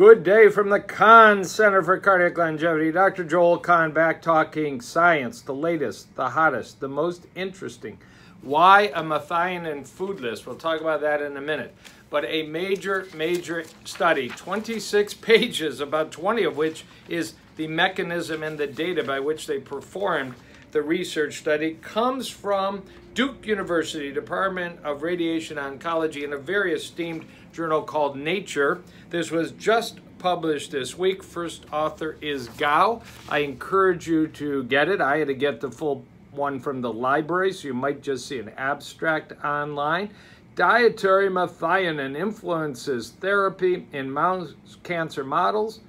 Good day from the Kahn Center for Cardiac Longevity. Dr. Joel Kahn back talking science, the latest, the hottest, the most interesting. Why a methionine food list? We'll talk about that in a minute. But a major, major study, 26 pages, about 20 of which is the mechanism and the data by which they performed the research study, comes from Duke University Department of Radiation Oncology in a very esteemed journal called Nature. This was just published this week. First author is Gao. I encourage you to get it. I had to get the full one from the library, so you might just see an abstract online. Dietary methionine influences therapy in mouse cancer models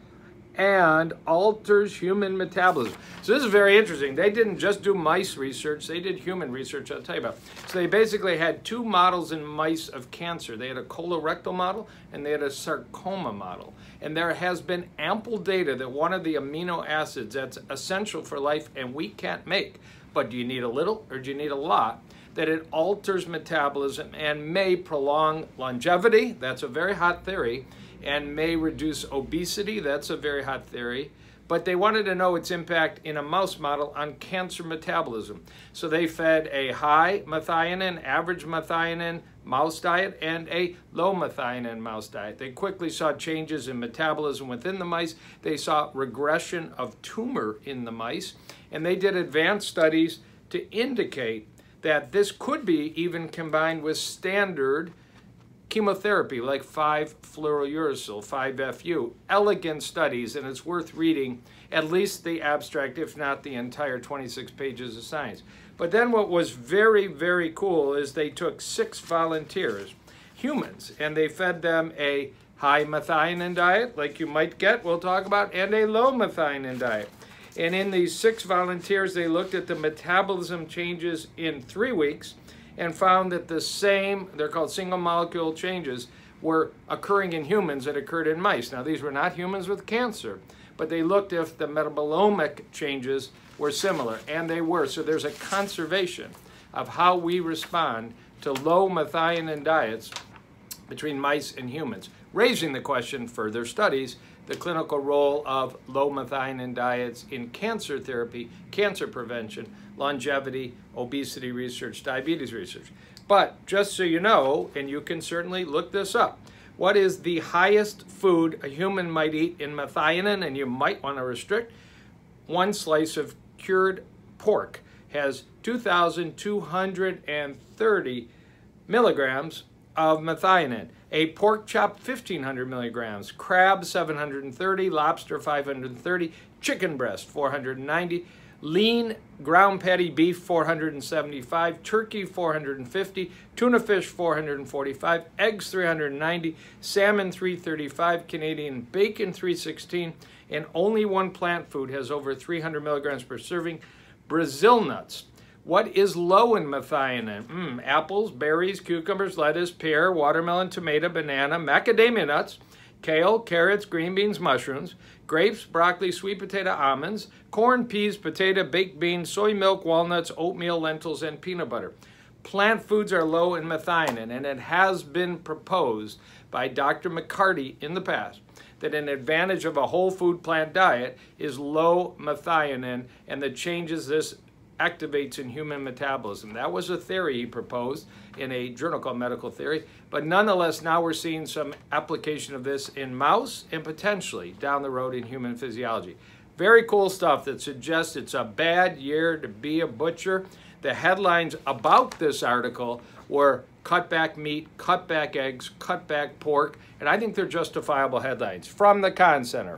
and alters human metabolism. So this is very interesting. They didn't just do mice research, they did human research, I'll tell you about. So they basically had two models in mice of cancer. They had a colorectal model and they had a sarcoma model. And there has been ample data that one of the amino acids that's essential for life and we can't make, but do you need a little or do you need a lot? That it alters metabolism and may prolong longevity. That's a very hot theory and may reduce obesity. That's a very hot theory. But they wanted to know its impact in a mouse model on cancer metabolism. So they fed a high methionine, average methionine mouse diet, and a low methionine mouse diet. They quickly saw changes in metabolism within the mice. They saw regression of tumor in the mice. And they did advanced studies to indicate that this could be even combined with standard chemotherapy like 5-fluorouracil, 5-FU. Elegant studies, and it's worth reading at least the abstract, if not the entire 26 pages of science. But then what was very, very cool is they took six volunteers, humans, and they fed them a high methionine diet, like you might get, we'll talk about, and a low methionine diet. And in these six volunteers, they looked at the metabolism changes in three weeks, and found that the same, they're called single molecule changes, were occurring in humans that occurred in mice. Now, these were not humans with cancer, but they looked if the metabolomic changes were similar, and they were. So there's a conservation of how we respond to low methionine diets between mice and humans, raising the question further studies the clinical role of low methionine diets in cancer therapy, cancer prevention, longevity, obesity research, diabetes research. But just so you know, and you can certainly look this up, what is the highest food a human might eat in methionine, and you might want to restrict? One slice of cured pork has 2,230 milligrams of methionine. A pork chop, 1,500 milligrams. Crab, 730. Lobster, 530. Chicken breast, 490. Lean ground patty beef, 475. Turkey, 450. Tuna fish, 445. Eggs, 390. Salmon, 335. Canadian bacon, 316. And only one plant food has over 300 milligrams per serving. Brazil nuts, what is low in methionine? Mm, apples, berries, cucumbers, lettuce, pear, watermelon, tomato, banana, macadamia nuts, kale, carrots, green beans, mushrooms, grapes, broccoli, sweet potato, almonds, corn, peas, potato, baked beans, soy milk, walnuts, oatmeal, lentils, and peanut butter. Plant foods are low in methionine, and it has been proposed by Dr. McCarty in the past that an advantage of a whole food plant diet is low methionine and the changes this activates in human metabolism. That was a theory he proposed in a journal called Medical Theory. But nonetheless, now we're seeing some application of this in mouse and potentially down the road in human physiology. Very cool stuff that suggests it's a bad year to be a butcher. The headlines about this article were cut back meat, cut back eggs, cut back pork, and I think they're justifiable headlines from the Kahn Center.